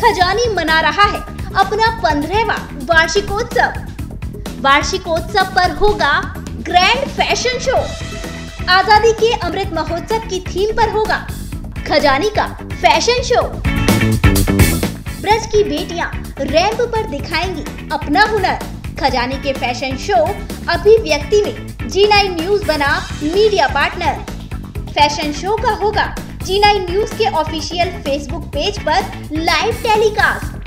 खजानी मना रहा है अपना पंद्रहवा वार्षिकोत्सव। वार्षिकोत्सव पर होगा ग्रैंड फ़ैशन शो आज़ादी के अमृत महोत्सव की थीम पर होगा खजानी का फ़ैशन शो ब्रज की बेटियाँ रैंप पर दिखाएँगी अपना हुनर। खजाने के फ़ैशन शो अभिव्यक्ति में जी नाइन न्यूज़ बना मीडिया पार्टनर फ़ैशन शो का होगा जी न्यूज़ के ऑफिशियल फेसबुक पेज पर लाइव टेलीकास्ट